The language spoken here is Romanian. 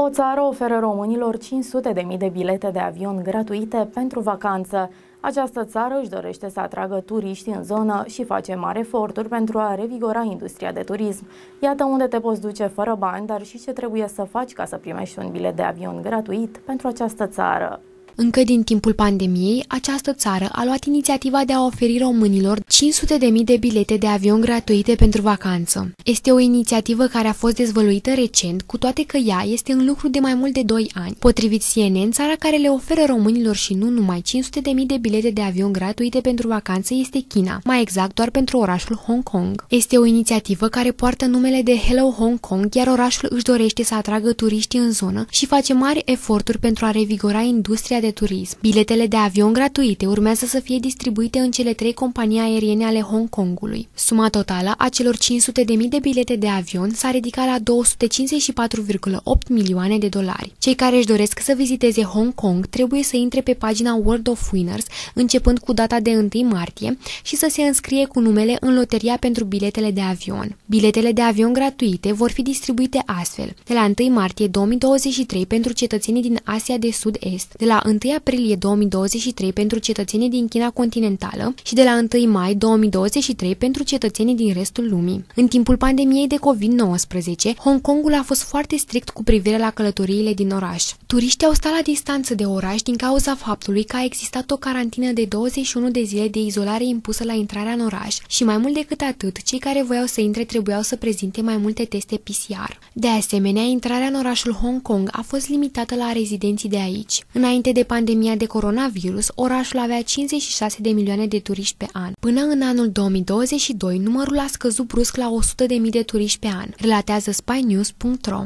O țară oferă românilor 500.000 de bilete de avion gratuite pentru vacanță. Această țară își dorește să atragă turiști în zonă și face mari eforturi pentru a revigora industria de turism. Iată unde te poți duce fără bani, dar și ce trebuie să faci ca să primești un bilet de avion gratuit pentru această țară. Încă din timpul pandemiei, această țară a luat inițiativa de a oferi românilor 500.000 de bilete de avion gratuite pentru vacanță. Este o inițiativă care a fost dezvăluită recent, cu toate că ea este în lucru de mai mult de 2 ani. Potrivit CNN, țara care le oferă românilor și nu numai 500.000 de bilete de avion gratuite pentru vacanță este China, mai exact doar pentru orașul Hong Kong. Este o inițiativă care poartă numele de Hello Hong Kong, iar orașul își dorește să atragă turiștii în zonă și face mari eforturi pentru a revigora industria de de turism. Biletele de avion gratuite urmează să fie distribuite în cele trei companii aeriene ale Hong Kongului. Suma totală a celor 500.000 de bilete de avion s-a ridicat la 254,8 milioane de dolari. Cei care își doresc să viziteze Hong Kong trebuie să intre pe pagina World of Winners începând cu data de 1 martie și să se înscrie cu numele în loteria pentru biletele de avion. Biletele de avion gratuite vor fi distribuite astfel, de la 1 martie 2023 pentru cetățenii din Asia de Sud-Est, de la 1 1 aprilie 2023 pentru cetățenii din China continentală și de la 1 mai 2023 pentru cetățenii din restul lumii. În timpul pandemiei de COVID-19, Hong Kongul a fost foarte strict cu privire la călătoriile din oraș. Turiștii au stat la distanță de oraș din cauza faptului că a existat o carantină de 21 de zile de izolare impusă la intrarea în oraș și mai mult decât atât, cei care voiau să intre trebuiau să prezinte mai multe teste PCR. De asemenea, intrarea în orașul Hong Kong a fost limitată la rezidenții de aici. Înainte de pandemia de coronavirus, orașul avea 56 de milioane de turiști pe an. Până în anul 2022, numărul a scăzut brusc la 100 de mii de turiști pe an, relatează spynews.ro.